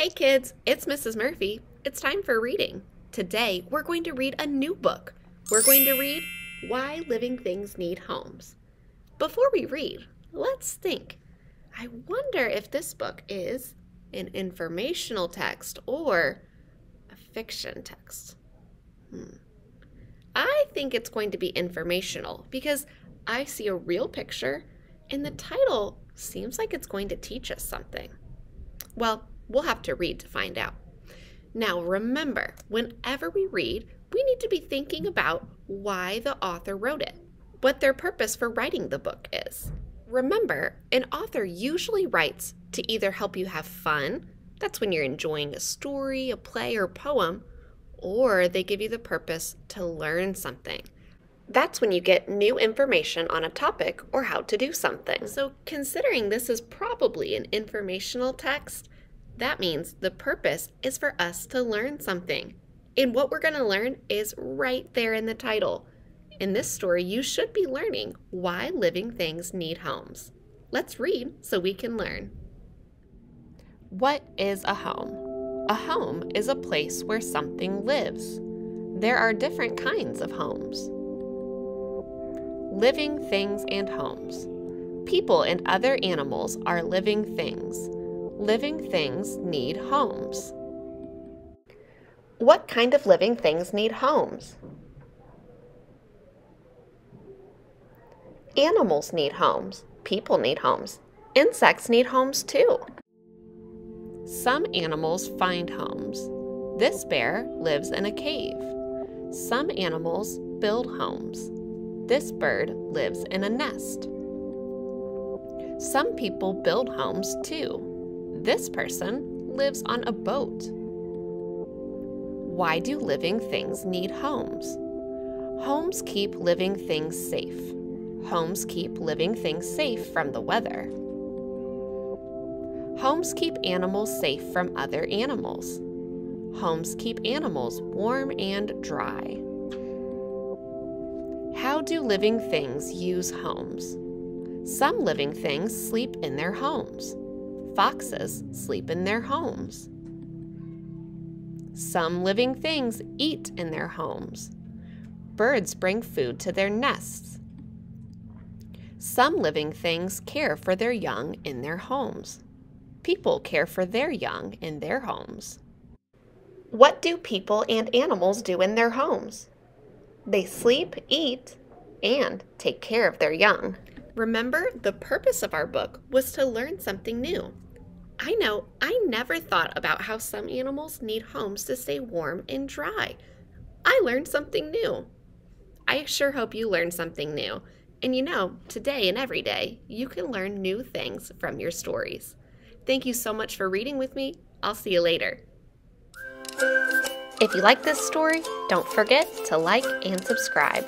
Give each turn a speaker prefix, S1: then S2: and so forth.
S1: Hey kids, it's Mrs. Murphy. It's time for reading. Today we're going to read a new book. We're going to read Why Living Things Need Homes. Before we read, let's think. I wonder if this book is an informational text or a fiction text. Hmm. I think it's going to be informational because I see a real picture and the title seems like it's going to teach us something. Well, we'll have to read to find out. Now, remember, whenever we read, we need to be thinking about why the author wrote it, what their purpose for writing the book is. Remember, an author usually writes to either help you have fun, that's when you're enjoying a story, a play, or poem, or they give you the purpose to learn something. That's when you get new information on a topic or how to do something. So, considering this is probably an informational text, that means the purpose is for us to learn something. And what we're going to learn is right there in the title. In this story, you should be learning why living things need homes. Let's read so we can learn. What is a home? A home is a place where something lives. There are different kinds of homes. Living things and homes. People and other animals are living things living things need homes. What kind of living things need homes? Animals need homes. People need homes. Insects need homes too. Some animals find homes. This bear lives in a cave. Some animals build homes. This bird lives in a nest. Some people build homes too. This person lives on a boat. Why do living things need homes? Homes keep living things safe. Homes keep living things safe from the weather. Homes keep animals safe from other animals. Homes keep animals warm and dry. How do living things use homes? Some living things sleep in their homes. Foxes sleep in their homes. Some living things eat in their homes. Birds bring food to their nests. Some living things care for their young in their homes. People care for their young in their homes. What do people and animals do in their homes? They sleep, eat, and take care of their young. Remember, the purpose of our book was to learn something new. I know I never thought about how some animals need homes to stay warm and dry. I learned something new. I sure hope you learned something new. And you know, today and every day, you can learn new things from your stories. Thank you so much for reading with me. I'll see you later. If you like this story, don't forget to like and subscribe.